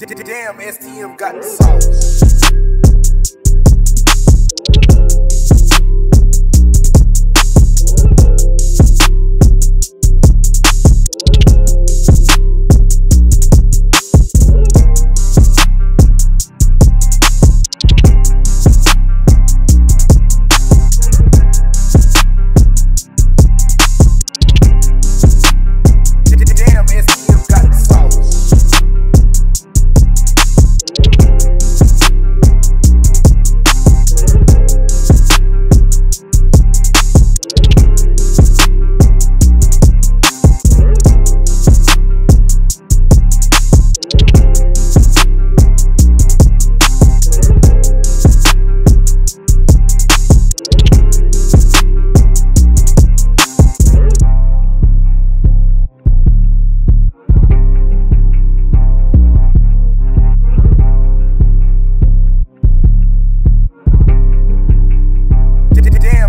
Damn, STM got the sauce.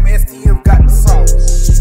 STM got the sauce.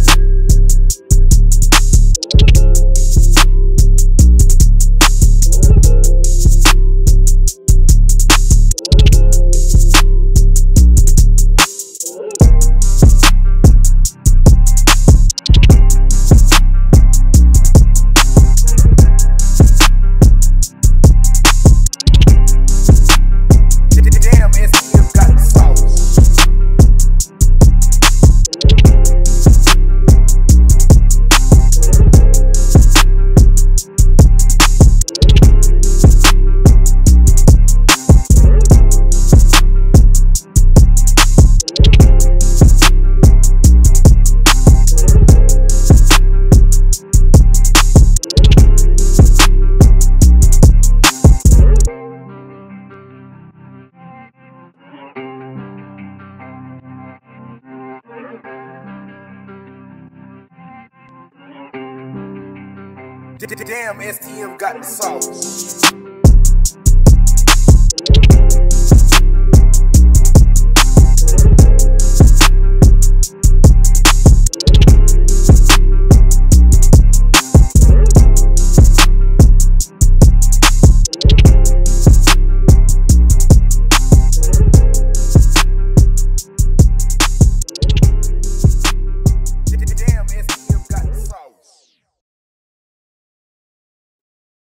Damn, STM got the sauce.